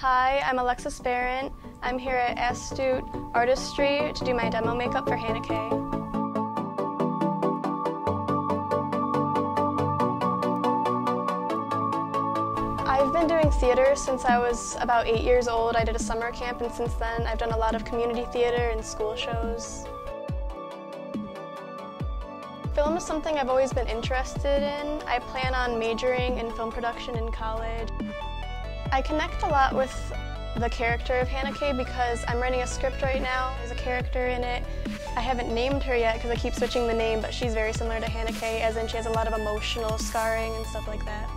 Hi, I'm Alexis Berent. I'm here at Astute Artistry to do my demo makeup for Hannah Kay. I've been doing theater since I was about eight years old. I did a summer camp and since then I've done a lot of community theater and school shows. Film is something I've always been interested in. I plan on majoring in film production in college. I connect a lot with the character of Hannah Kay because I'm writing a script right now. There's a character in it. I haven't named her yet because I keep switching the name, but she's very similar to Hannah Kay, as in she has a lot of emotional scarring and stuff like that.